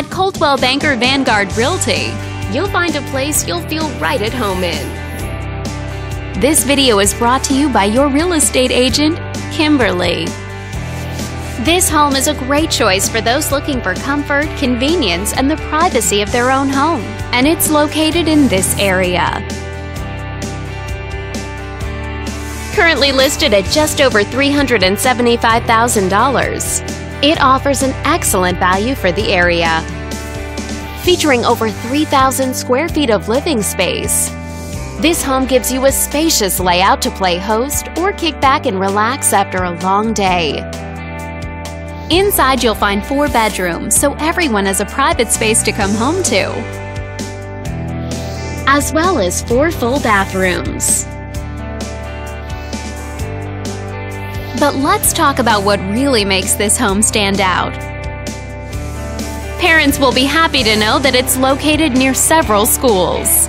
At Coldwell Banker Vanguard Realty, you'll find a place you'll feel right at home in. This video is brought to you by your real estate agent, Kimberly. This home is a great choice for those looking for comfort, convenience, and the privacy of their own home, and it's located in this area. Currently listed at just over $375,000, it offers an excellent value for the area. Featuring over 3,000 square feet of living space, this home gives you a spacious layout to play host or kick back and relax after a long day. Inside, you'll find four bedrooms, so everyone has a private space to come home to, as well as four full bathrooms. But let's talk about what really makes this home stand out. Parents will be happy to know that it's located near several schools.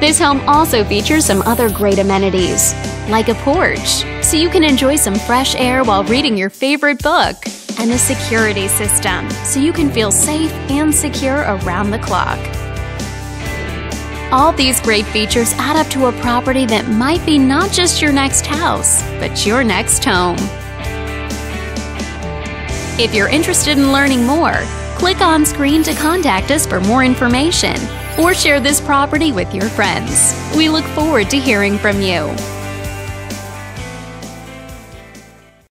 This home also features some other great amenities, like a porch, so you can enjoy some fresh air while reading your favorite book, and a security system, so you can feel safe and secure around the clock. All these great features add up to a property that might be not just your next house, but your next home. If you're interested in learning more, click on screen to contact us for more information or share this property with your friends. We look forward to hearing from you.